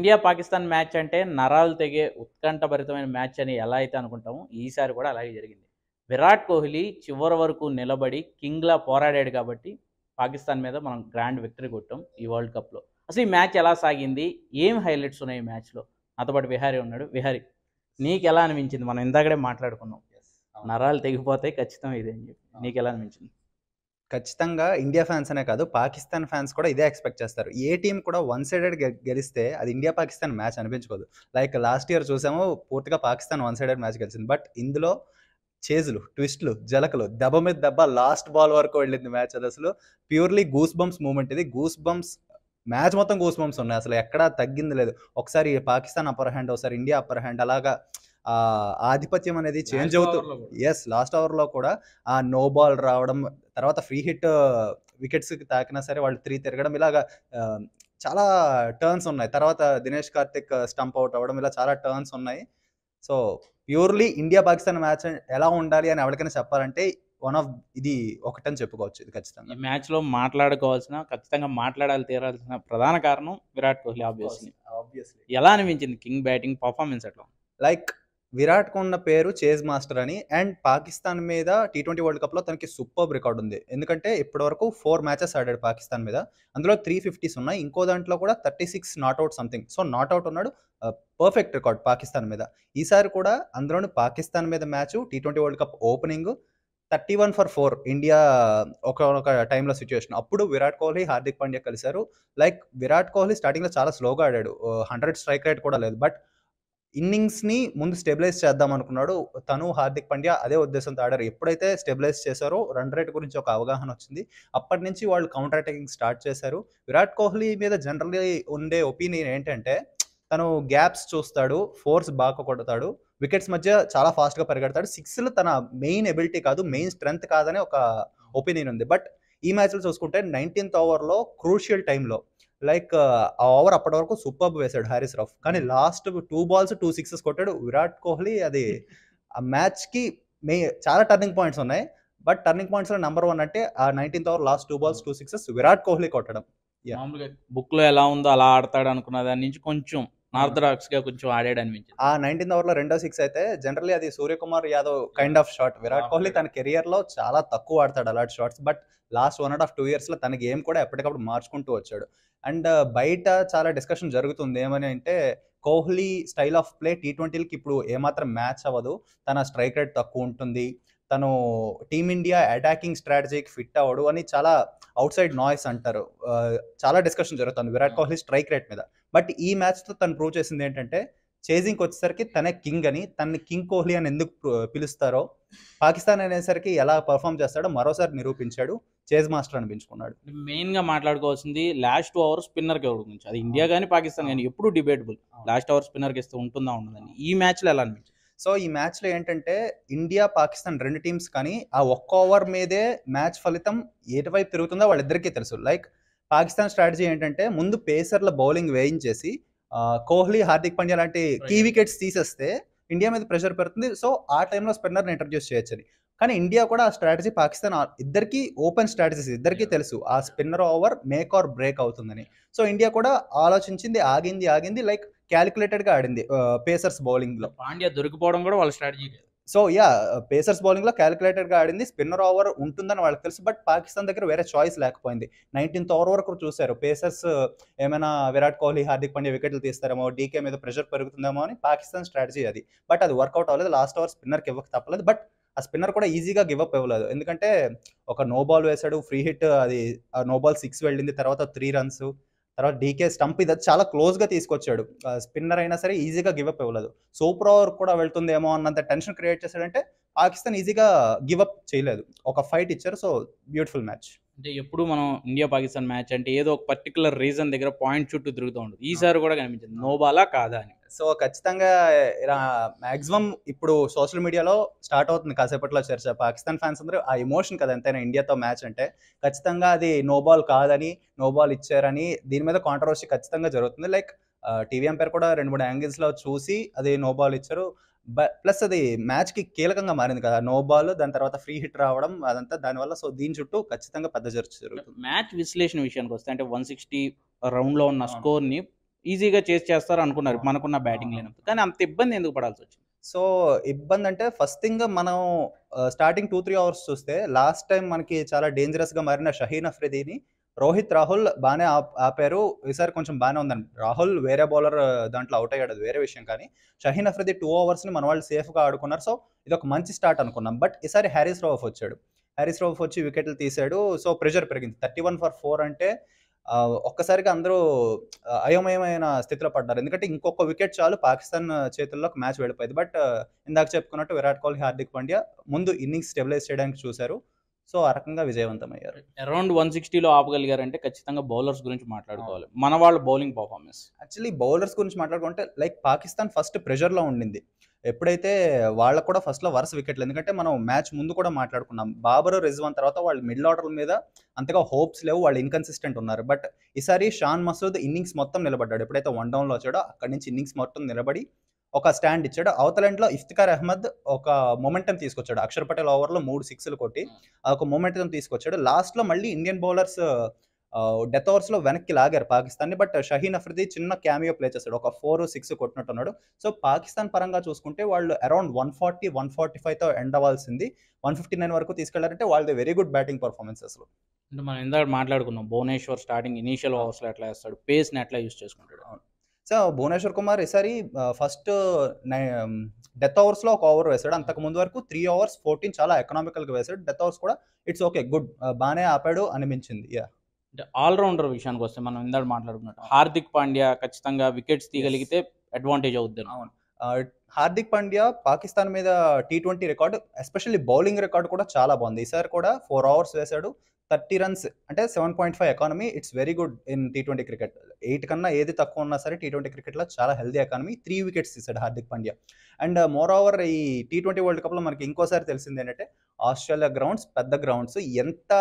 India Pakistan match అంటే నరాలు తెగే ఉత్కంఠభరితమైన match అని ఎలా అయితే అనుకుంటామో ఈసారి కూడా అలాగే జరిగింది. విరాట్ కోహ్లీ చివరి వరకు నిలబడి కింగ్లా పోరాడాడు కాబట్టి పాకిస్తాన్ మీద మనం గ్రాండ్ విక్టరీ కొట్టాం ఈ వరల్డ్ కప్లో. అసలు ఈ మ్యాచ్ ఎలా సాగింది? ఏం హైలైట్స్ ఉన్నాయి ఈ మ్యాచ్లో? నాతో పాటు విహారీ ఉన్నాడు. విహారీ నీకు ఎలా అనిపించింది? మనం ఇందాకడే మాట్లాడుకున్నాం. నరాలు తెగిపోతాయి ఖచ్చితం ఇదే అని చెప్పి. నీకు ఎలా అనిపించింది? ఖచ్చితంగా ఇండియా ఫ్యాన్స్ అనే కాదు పాకిస్తాన్ ఫ్యాన్స్ కూడా ఇదే ఎక్స్పెక్ట్ చేస్తారు. ఏ టీం కూడా వన్ సైడెడ్ గెలిస్తే అది ఇండియా పాకిస్తాన్ మ్యాచ్ అనిపించుకోదు. లైక్ లాస్ట్ ఇయర్ చూసాము పూర్తిగా పాకిస్తాన్ వన్ సైడెడ్ మ్యాచ్ గెలిచింది. బట్ ఇందులో చేజులు ట్విస్ట్లు జలకలు దెబ్బ మీద దెబ్బ లాస్ట్ బాల్ వరకు వెళ్ళింది మ్యాచ్ అది అసలు. ప్యూర్లీ గూస్ బంప్స్ మూమెంట్ ఇది. గూస్ బంప్స్ మ్యాచ్ మొత్తం గూస్ బంప్స్ ఉన్నాయి. అసలు ఎక్కడా తగ్గింది లేదు. ఒకసారి పాకిస్తాన్ అప్పర్ హ్యాండ్ ఒకసారి ఇండియా అప్పర్ హ్యాండ్ అలాగా ఆధిపత్యం అనేది చేంజ్ అవుతూ ఎస్ లాస్ట్ ఓవర్లో కూడా ఆ నో బాల్ రావడం తర్వాత ఫ్రీ హిట్ వికెట్స్కి తాకినా సరే వాళ్ళు త్రీ తిరగడం ఇలాగా చాలా టర్న్స్ ఉన్నాయి. తర్వాత దినేష్ కార్తిక్ స్టంప్ అవుట్ అవ్వడం ఇలా చాలా టర్న్స్ ఉన్నాయి. So purely India Pakistan match ఎలా ఉండాలి అని ఎవరికైనా చెప్పాలంటే వన్ ఆఫ్ ఇది ఒకటని చెప్పుకోవచ్చు ఇది ఈ ఖచ్చితంగా మ్యాచ్లో మాట్లాడుకోవాల్సిన ఖచ్చితంగా మాట్లాడాలి తీరాల్సిన ప్రధాన కారణం విరాట్ కోహ్లీ ఆబ్వియస్లీ ఆబ్వియస్లీ ఎలా అనిపించింది కింగ్ బ్యాటింగ్ పర్ఫార్మెన్స్ ఎట్లా లైక్ విరాట్ ఉన్న పేరు చేజ్ మాస్టర్ అని అండ్ పాకిస్తాన్ మీద టీ ట్వంటీ వరల్డ్ కప్లో తనకి సూపర్ రికార్డ్ ఉంది. ఎందుకంటే ఇప్పటివరకు ఫోర్ మ్యాచెస్ ఆడాడు పాకిస్తాన్ మీద. అందులో త్రీ ఫిఫ్టీస్ ఉన్నాయి. ఇంకో దాంట్లో కూడా thirty six not out something. So not out ఉన్నాడు పర్ఫెక్ట్ రికార్డ్ పాకిస్తాన్ మీద. ఈసారి కూడా అందులోనూ పాకిస్తాన్ మీద match T twenty world cup opening. Thirty one for four India ఒక ఒక టైంలో సిచ్యువేషన్ అప్పుడు విరాట్ కోహ్లీ హార్దిక్ పాండ్యా కలిశారు. లైక్ విరాట్ కోహ్లీ స్టార్టింగ్లో చాలా స్లోగా ఆడాడు. హండ్రెడ్ స్ట్రైక్ రేట్ కూడా లేదు. బట్ ఇన్నింగ్స్ని ముందు స్టెబిలైజ్ చేద్దాం అనుకున్నాడు. తను హార్దిక్ పాండ్యా అదే ఉద్దేశంతో ఆడారు. ఎప్పుడైతే స్టెబిలైజ్ చేశారో రన్ రేట్ గురించి ఒక అవగాహన వచ్చింది. అప్పటి నుంచి వాళ్ళు కౌంటర్ అటాకింగ్ స్టార్ట్ చేశారు. విరాట్ కోహ్లీ మీద జనరల్లీ ఉండే ఒపీనియన్ ఏంటంటే తను గ్యాప్స్ చూస్తాడు ఫోర్స్ బాగా కొడతాడు వికెట్స్ మధ్య చాలా ఫాస్ట్గా పరిగెడతాడు. సిక్స్లు తన మెయిన్ ఎబిలిటీ కాదు మెయిన్ స్ట్రెంగ్త్ కాదని ఒక ఒపీనియన్ ఉంది. బట్ ఈ మ్యాచ్లో చూసుకుంటే నైన్టీన్త్ ఓవర్లో క్రూషియల్ టైంలో లైక్ ఆ ఓవర్ అప్పటి వరకు సూపర్ వేశాడు హారిస్ రఫ్. కానీ last two balls two sixes కొట్టాడు విరాట్ కోహ్లీ. అది ఆ మ్యాచ్కి మే చాలా టర్నింగ్ పాయింట్స్ ఉన్నాయి. బట్ టర్నింగ్ పాయింట్స్లో నెంబర్ వన్ అంటే ఆ nineteenth over last two balls two sixes Virat Kohli కొట్టడం. మామూలుగా బుక్లో ఎలా ఉందో అలా ఆడతాడు అనుకున్న దాని నుంచి కొంచెం నార్తరాక్స్గా కొంచెం ఆడాడు అనిపించింది. ఆ నైన్టీన్త్ ఓవర్లో రెండో సిక్స్ అయితే జనరల్లీ అది Suryakumar Yadav kind of shot Virat Kohli తన కెరియర్లో చాలా తక్కువ ఆడతాడు అలాంటి shots but last one and half two ఇయర్స్లో తన గేమ్ కూడా ఎప్పటికప్పుడు మార్చుకుంటూ వచ్చాడు. అండ్ బయట చాలా డిస్కషన్ జరుగుతుంది ఏమని అంటే Kohli style of play T ట్వంటీలకి ఇప్పుడు ఏమాత్రం మ్యాచ్ అవ్వదు. తన స్ట్రైక్ రేట్ తక్కువ ఉంటుంది. తను టీమిండియా అటాకింగ్ స్ట్రాటజీకి ఫిట్ అవ్వడు అని చాలా అవుట్ సైడ్ నాయిస్ అంటారు చాలా డిస్కషన్ జరుగుతుంది విరాట్ కోహ్లీ స్ట్రైక్ రేట్ మీద. బట్ ఈ మ్యాచ్తో తను ప్రూవ్ చేసింది ఏంటంటే చేజింగ్కి వచ్చేసరికి తనే కింగ్ అని తనని కింగ్ కోహ్లీ అని ఎందుకు పిలుస్తారో పాకిస్తాన్ అనేసరికి ఎలా పర్ఫామ్ చేస్తాడో మరోసారి నిరూపించాడు. చేజ్ మాస్టర్ అనిపించుకున్నాడు మెయిన్గా మాట్లాడుకోవాల్సింది లాస్ట్ టూ అవర్స్ స్పిన్నర్కి ఎవరి గురించి? అది ఇండియా కానీ పాకిస్తాన్ కానీ ఎప్పుడు డిబేటబుల్. లాస్ట్ అవర్ స్పిన్నర్కి ఇస్తే ఉంటుందా ఉండదని. ఈ మ్యాచ్లో ఎలా అనిపించింది? సో ఈ మ్యాచ్లో ఏంటంటే ఇండియా పాకిస్తాన్ రెండు టీమ్స్ కానీ ఆ ఒక్క ఓవర్ మీదే మ్యాచ్ ఫలితం ఎటువైపు తిరుగుతుందో వాళ్ళిద్దరికీ తెలుసు. లైక్ పాకిస్తాన్ స్ట్రాటజీ ఏంటంటే ముందు పేసర్ల బౌలింగ్ వేయించేసి కోహ్లీ హార్దిక్ పాండ్యా లాంటి కీ వికెట్స్ తీసేస్తే ఇండియా మీద ప్రెషర్ పెడుతుంది. సో ఆ టైంలో స్పిన్నర్ని ఇంట్రడ్యూస్ చేయొచ్చని. కానీ ఇండియా కూడా ఆ స్ట్రాటజీ పాకిస్తాన్ ఇద్దరికి ఓపెన్ స్ట్రాటజీస్ ఇద్దరికి తెలుసు. ఆ spinner over make or break అవుతుందని. సో ఇండియా కూడా ఆలోచించింది ఆగింది ఆగింది లైక్ క్యాలిక్యులేటెడ్గా ఆడింది పేసర్స్ బౌలింగ్లో. పాండ్యా దొరికిపోవడం కూడా వాళ్ళ స్ట్రాటజీ సో యా పేసర్స్ బౌలింగ్లో క్యాలిక్యులేటెడ్గా ఆడింది స్పిన్నర్ ఓవర్ ఉంటుందని వాళ్ళకి తెలుసు బట్ పాకిస్తాన్ దగ్గర వేరే చాయిస్ లేకపోయింది. నైన్టీన్త్ ఓవర్ వరకు చూశారు. పేసర్స్ ఏమైనా విరాట్ కోహ్లీ హార్దిక్ పాండ్యా వికెట్లు తీస్తారేమో డీకే మీద ప్రెషర్ పెరుగుతుందేమో అని పాకిస్తాన్ స్ట్రాటజీ అది. బట్ అది వర్కౌట్ అవ్వలేదు లాస్ట్ ఓవర్ స్పిన్నర్కి ఇవ్వక తప్పలేదు. బట్ ఆ స్పిన్నర్ కూడా ఈజీగా గివప్ ఇవ్వలేదు. ఎందుకంటే ఒక నో బాల్ వేశాడు ఫ్రీ హిట్ అది ఆ నో బాల్ సిక్స్ వెళ్ళింది తర్వాత త్రీ రన్స్ తర్వాత డీకే స్టంప్ ఇది చాలా క్లోజ్గా తీసుకొచ్చాడు. స్పిన్నర్ అయినా సరే ఈజీగా గివప్ ఇవ్వలేదు. సూపర్ ఓవర్ కూడా వెళ్తుందేమో అన్నంత టెన్షన్ క్రియేట్ చేశాడంటే పాకిస్తాన్ ఈజీగా గివ్ అప్ చేయలేదు. ఒక ఫైట్ ఇచ్చారు సో బ్యూటిఫుల్ మ్యాచ్. అంటే ఎప్పుడు మనం ఇండియా పాకిస్తాన్ మ్యాచ్ అంటే ఏదో ఒక పర్టికులర్ రీజన్ దగ్గర పాయింట్ చుట్టూ తిరుగుతూ ఉంటుంది ఈసారి కూడా కనిపించింది నోబాలా కాదా అని. సో ఖచ్చితంగా మాక్సిమం ఇప్పుడు సోషల్ మీడియాలో స్టార్ట్ అవుతుంది కాసేపట్లో చర్చ. పాకిస్తాన్ ఫ్యాన్స్ అందరూ ఆ ఎమోషన్ కదా ఎంతైనా ఇండియాతో మ్యాచ్ అంటే. ఖచ్చితంగా అది నో బాల్ కాదని నో బాల్ ఇచ్చారని దీని మీద కాంట్రవర్సీ ఖచ్చితంగా జరుగుతుంది. లైక్ టీవీ అంపైర్ కూడా రెండు మూడు యాంగిల్స్లో చూసి అది నో బాల్ ఇచ్చారు. ప్లస్ అది మ్యాచ్కి కీలకంగా మారింది కదా. నో బాల్ దాని తర్వాత ఫ్రీ హిట్ రావడం అదంతా దానివల్ల సో దీని చుట్టూ ఖచ్చితంగా పెద్ద చర్చ జరుగుతుంది. మ్యాచ్ విశ్లేషణ విషయానికి వస్తే అంటే వన్ సిక్స్టీ రౌండ్లో ఉన్న అవును. ఈజీగా చేసి చేస్తారు అనుకున్నారు. మనకున్న బ్యాటింగ్. లేనప్పుడు. కానీ అంత ఇబ్బంది ఎందుకు పడాల్సి వచ్చింది? సో ఇబ్బంది అంటే ఫస్ట్ థింగ్ మనం స్టార్టింగ్ టూ త్రీ అవర్స్ చూస్తే లాస్ట్ టైం మనకి చాలా డేంజరస్గా మారిన షహీన్ అఫ్రిదీని రోహిత్ రాహుల్ బాగానే ఆప్- ఆపారు. ఈసారి కొంచెం బాగానే ఉందండి. రాహుల్ వేరే బౌలర్ దాంట్లో అవుట్ అయ్యాడు. వేరే విషయం కానీ షహీన్ అఫ్రిది టూ ఓవర్స్ని మన వాళ్ళు సేఫ్గా ఆడుకున్నారు. సో ఇది ఒక మంచి స్టార్ట్ అనుకున్నాం. బట్ ఈసారి హ్యారీస్ రౌఫ్ వచ్చాడు. హ్యారీస్ రౌఫ్ వచ్చి వికెట్లు తీసాడు సో ప్రెషర్ పెరిగింది. థర్టీ వన్ ఫర్ ఫోర్ అంటే ఒక్కసారిగా అందరూ అయోమయమైన స్థితిలో పడ్డారు. ఎందుకంటే ఇంకొక వికెట్ చాలు పాకిస్తాన్ చేతుల్లోకి మ్యాచ్ వెళ్ళిపోయింది. బట్ ఇందాక చెప్పుకున్నట్టు విరాట్ కోహ్లీ హార్దిక్ పాండ్యా ముందు ఇన్నింగ్స్ స్టెబిలైజ్ చేయడానికి చూశారు. సో ఆ రకంగా విజయవంతమయ్యారు. అరౌండ్ వన్ సిక్స్టీలో ఆపగలిగారంటే ఖచ్చితంగా బౌలర్స్ గురించి మాట్లాడుకోవాలి. మన వాళ్ళ బౌలింగ్ పర్ఫార్మెన్స్. యాక్చువల్లీ బౌలర్స్ గురించి మాట్లాడుకుంటే లైక్ పాకిస్తాన్ ఫస్ట్ ప్రెషర్లో ఉండింది. ఎప్పుడైతే వాళ్ళకు కూడా ఫస్ట్లో వరుస వికెట్లు ఎందుకంటే మనం మ్యాచ్ ముందు కూడా మాట్లాడుకున్నాం. బాబర్ రిజ్వాన్ తర్వాత వాళ్ళు మిడిల్ ఆర్డర్ మీద అంతగా హోప్స్ లేవు వాళ్ళు ఇన్కన్సిస్టెంట్ ఉన్నారు. బట్ ఈసారి షాన్ మసూద్ ఇన్నింగ్స్ మొత్తం నిలబడ్డాడు. ఎప్పుడైతే వన్ డౌన్లో వచ్చాడో అక్కడి నుంచి ఇన్నింగ్స్ మొత్తం నిలబడి ఒక స్టాండ్ ఇచ్చాడు. అవతల ఎండ్లో ఇఫ్తికార్ అహ్మద్ ఒక మొమెంటం తీసుకొచ్చాడు. అక్షర్ పటేల్ ఓవర్లో మూడు సిక్స్లు కొట్టి ఆ ఒక మొమెంటం తీసుకొచ్చాడు. లాస్ట్లో మళ్ళీ ఇండియన్ బౌలర్స్ డెత్ ఓవర్స్లో వెనక్కి లాగారు పాకిస్తాన్ని బట్ షహీన్ అఫ్రిది చిన్న క్యామియో ప్లే చేశాడు ఒక ఫోర్ సిక్స్ కొట్టినట్టున్నాడు. సో పాకిస్తాన్ పరంగా చూసుకుంటే వాళ్ళు around one forty one forty ఫైవ్తో end అవ్వాల్సింది. వన్ ఫిఫ్టీ నైన్ వరకు తీసుకెళ్ళారంటే వాళ్ళది వెరీ గుడ్ బ్యాటింగ్ పర్ఫార్మెన్స్ అసలు. అంటే మనం ఇందాక మాట్లాడుకున్నాం భువనేశ్వర్ స్టార్టింగ్ ఇనీషియల్ ఓవర్స్లో ఎట్లా వేస్తాడు పేస్ని ఎట్లా యూస్ చేసుకుంటాడు. సో భువనేశ్వర్ కుమార్ ఈసారి ఫస్ట్ డెత్ ఓవర్స్లో ఒక ఓవర్ వేశాడు. అంతకు ముందు వరకు త్రీ ఓవర్స్ ఫోర్టీన్ చాలా ఎకనామికల్గా వేశాడు. డెత్ ఓవర్స్ కూడా ఇట్స్ ఓకే గుడ్ బాగానే ఆపాడు అనిపించింది. యా అంటే ఆల్రౌండర్ విషయానికి వస్తే మనం ఇందాక మాట్లాడుకున్నట్టు హార్దిక్ పాండ్యా ఖచ్చితంగా వికెట్స్ తీయగలిగితే అడ్వాంటేజ్ అవుద్ది. అవును. హార్దిక్ పాండ్యా పాకిస్తాన్ మీద T twenty record especially bowling record కూడా చాలా బాగుంది. ఈసారి కూడా ఫోర్ అవర్స్ వేశాడు. థర్టీ రన్స్ అంటే seven point five economy it's very good in T twenty cricket eight కన్నా ఏది తక్కువ ఉన్నా సరే టీ ట్వంటీ క్రికెట్లో చాలా హెల్దీ ఎకానమీ త్రీ వికెట్స్ తీసాడు Hardik Pandya. And more over ఈ టీ ట్వంటీ వరల్డ్ కప్లో మనకి ఇంకోసారి తెలిసింది ఏంటంటే ఆస్ట్రేలియా గ్రౌండ్స్ పెద్ద గ్రౌండ్స్ ఎంత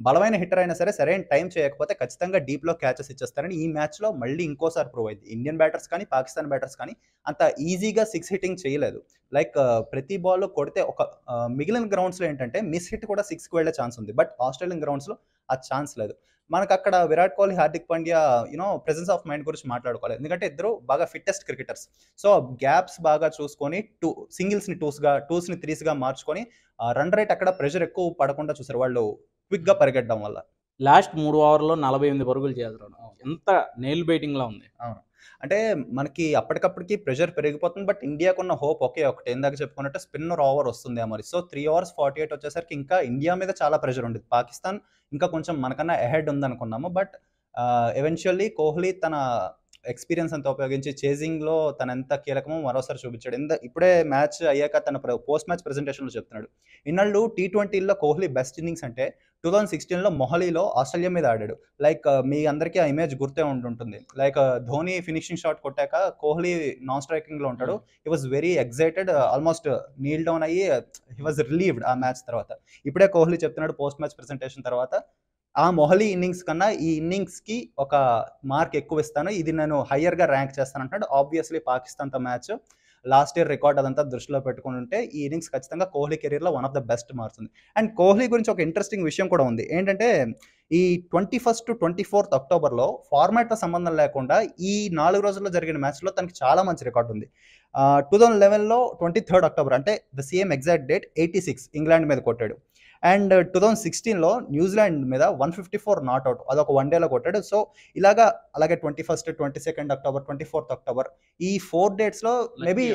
బలమైన హిట్టర్ అయినా సరే సరైన టైం చేయకపోతే ఖచ్చితంగా డీప్లో క్యాచెస్ ఇచ్చేస్తారని ఈ మ్యాచ్లో మళ్ళీ ఇంకోసారి ప్రూవ్ అయింది. ఇండియన్ బ్యాటర్స్ కానీ పాకిస్తాన్ బ్యాటర్స్ కానీ అంత ఈజీగా సిక్స్ హిట్టింగ్ చేయలేదు. లైక్ uh, ప్రతి బాల్లో కొడితే ఒక uh, మిగిలిన గ్రౌండ్స్లో ఏంటంటే మిస్ హిట్ కూడా సిక్స్కి వెళ్ళే ఛాన్స్ ఉంది. బట్ ఆస్ట్రేలియన్ గ్రౌండ్స్లో ఆ ఛాన్స్ లేదు. మనకు అక్కడ Virat Kohli Hardik Pandya you know presence of mind గురించి మాట్లాడుకోవాలి ఎందుకంటే ఇద్దరు బాగా ఫిట్టెస్ట్ క్రికెటర్స్ సో గ్యాప్స్ బాగా చూసుకొని టూ సింగిల్స్ని టూస్గా టూస్ని త్రీస్గా మార్చుకొని uh, రన్ రేట్ అక్కడ ప్రెషర్ ఎక్కువ పడకుండా చూసారు వాళ్ళు క్విక్గా పరిగెట్టడం వల్ల. లాస్ట్ మూడు ఓవర్లో నలభై ఎనిమిది పరుగులు చేయాలి ఎంత నెయిల్ బైటింగ్ లా ఉంది అంటే మనకి అప్పటికప్పటికి ప్రెషర్ పెరిగిపోతుంది. బట్ ఇండియాకు ఉన్న హోప్ ఒకే ఒకటి ఇందాక చెప్పుకున్నట్టు స్పిన్నర్ ఓవర్ వస్తుంది మరి. So three overs forty eight వచ్చేసరికి ఇంకా ఇండియా మీద చాలా ప్రెషర్ ఉండేది. పాకిస్తాన్ ఇంకా కొంచెం మనకన్నా అహెడ్ ఉందనుకున్నాము. బట్ ఎవెన్చువల్లీ కోహ్లీ తన ఎక్స్పీరియన్స్ అంతా ఉపయోగించి చేజింగ్లో తన ఎంత కీలకమో మరోసారి చూపించాడు. ఎంత ఇప్పుడే మ్యాచ్ అయ్యాక తన పోస్ట్ మ్యాచ్ ప్రెజెంటేషన్లో చెప్తున్నాడు. ఇన్నాళ్ళు టీ ట్వంటీలో కోహ్లీ బెస్ట్ ఇన్నింగ్స్ అంటే టూ థౌజండ్ సిక్స్టీన్లో మొహాలీలో ఆస్ట్రేలియా మీద ఆడాడు. లైక్ మీ అందరికీ ఆ ఇమేజ్ గుర్తే ఉంటుంటుంది. లైక్ ధోని ఫినిషింగ్ షాట్ కొట్టాక కోహ్లీ నాన్ స్ట్రైకింగ్లో ఉంటాడు. He was very excited almost kneel down అయ్యి హీ వాజ్ రిలీవ్డ్ ఆ మ్యాచ్ తర్వాత. ఇప్పుడే కోహ్లీ చెప్తున్నాడు పోస్ట్ మ్యాచ్ ప్రెజెంటేషన్ తర్వాత ఆ మొహలీ ఇన్నింగ్స్ కన్నా ఈ ఇన్నింగ్స్కి ఒక మార్క్ ఎక్కువ ఇస్తాను. ఇది నేను హయ్యర్గా ర్యాంక్ చేస్తాను అంటాడు. ఆబ్వియస్లీ పాకిస్తాన్తో మ్యాచ్ లాస్ట్ ఇయర్ రికార్డ్ అదంతా దృష్టిలో పెట్టుకుని ఉంటే ఈ ఇన్నింగ్స్ ఖచ్చితంగా కోహ్లీ కెరీర్లో వన్ ఆఫ్ ద బెస్ట్ మారుతుంది అండ్ కోహ్లీ గురించి ఒక ఇంట్రెస్టింగ్ విషయం కూడా ఉంది. ఏంటంటే ఈ ట్వంటీ ఫస్ట్ ట్వంటీ ఫోర్త్ అక్టోబర్లో ఫార్మాట్తో సంబంధం లేకుండా ఈ నాలుగు రోజుల్లో జరిగిన మ్యాచ్లో తనకి చాలా మంచి రికార్డు ఉంది. టూ థౌజండ్ లెవెన్లో ట్వంటీ థర్డ్ అక్టోబర్ అంటే the same exact date eighty six England మీద కొట్టాడు. అండ్ టూ థౌజండ్ సిక్స్టీన్లో న్యూజిలాండ్ మీద one fifty four not out అదొక వన్ డేలో కొట్టాడు. సో ఇలాగా అలాగే twenty first twenty second October twenty fourth October ఈ ఫోర్ డేట్స్లో మేబీ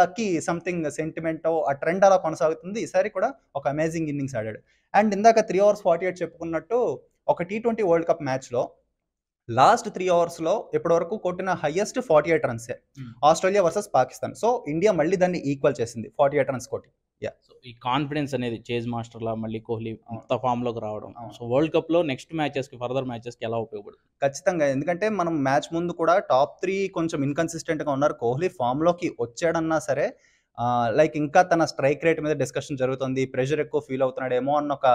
లక్కీ సంథింగ్ సెంటిమెంట్ ఆ ట్రెండ్ అలా కొనసాగుతుంది. ఈసారి కూడా ఒక అమేజింగ్ ఇన్నింగ్స్ ఆడాడు. అండ్ ఇందాక త్రీ అవర్స్ ఫార్టీ ఎయిట్ చెప్పుకున్నట్టు ఒక టీ ట్వంటీ వరల్డ్ కప్ మ్యాచ్లో లాస్ట్ త్రీ అవర్స్లో ఇప్పటివరకు కొట్టిన హైయెస్ట్ ఫార్టీ ఎయిట్ రన్సే. Hmm. Australia versus Pakistan. So India మళ్ళీ దాన్ని ఈక్వల్ చేసింది. ఫార్టీ ఎయిట్ రన్స్ కొట్టి. సో ఈ కాన్ఫిడెన్స్ అనేది చేజ్ మాస్టర్ లా మళ్ళీ కోహ్లీ. అంత ఫామ్లోకి రావడం. సో వరల్డ్ కప్లో నెక్స్ట్ మ్యాచెస్కి ఫర్దర్ మ్యాచెస్కి ఎలా ఉపయోగపడుతుంది? ఖచ్చితంగా. ఎందుకంటే మనం మ్యాచ్ ముందు కూడా టాప్ త్రీ కొంచెం ఇన్కన్సిస్టెంట్గా ఉన్నారు. కోహ్లీ ఫామ్లోకి వచ్చాడన్నా సరే లైక్ ఇంకా తన స్ట్రైక్ రేట్ మీద డిస్కషన్ జరుగుతుంది. ప్రెషర్ ఎక్కువ ఫీల్ అవుతున్నాడేమో అన్న ఒక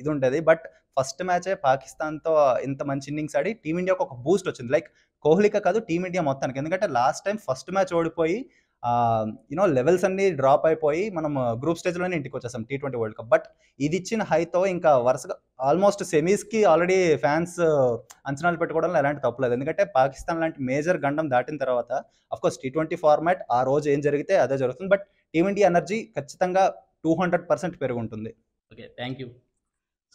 ఇది ఉండేది బట్ ఫస్ట్ మ్యాచే పాకిస్తాన్తో ఇంత మంచి ఇన్నింగ్స్ ఆడి టీమిండియాకు ఒక బూస్ట్ వచ్చింది. లైక్ కోహ్లీకే కాదు టీమిండియా మొత్తానికి. ఎందుకంటే లాస్ట్ టైం ఫస్ట్ మ్యాచ్ ఓడిపోయి యూనో లెవెల్స్ అన్ని డ్రాప్ అయిపోయి మనం uh, గ్రూప్ స్టేజ్లోనే ఇంటికి వచ్చేసాం T twenty world cup but ఇది ఇచ్చిన హైతో ఇంకా వరుసగా ఆల్మోస్ట్ సెమీస్కి ఆల్రెడీ ఫ్యాన్స్ అంచనాలు పెట్టుకోవడంలో ఎలాంటి తప్పులేదు ఎందుకంటే పాకిస్తాన్ లాంటి మేజర్ గండం దాటిన తర్వాత అఫ్కోర్స్ టీ ట్వంటీ ఫార్మాట్ ఆ రోజు ఏం జరిగితే అదే జరుగుతుంది. బట్ టీమిండియా ఎనర్జీ ఖచ్చితంగా టూ హండ్రెడ్ పర్సెంట్ పెరుగుంటుంది. ఓకే థ్యాంక్ యూ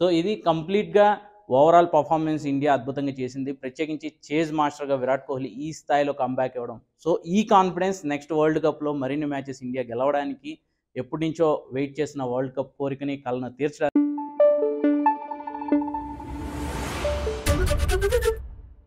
సో ఇది కంప్లీట్గా ఓవరాల్ పర్ఫార్మెన్స్ ఇండియా అద్భుతంగా చేసింది. ప్రత్యేకించి చేజ్ మాస్టర్గా విరాట్ కోహ్లీ ఈ స్థాయిలో కంబ్యాక్ ఇవ్వడం. సో ఈ కాన్ఫిడెన్స్ నెక్స్ట్ వరల్డ్ కప్లో మరిన్ని మ్యాచెస్ ఇండియా గెలవడానికి ఎప్పటి నుంచో వెయిట్ చేసిన వరల్డ్ కప్ కోరికని కలను తీర్చడానికి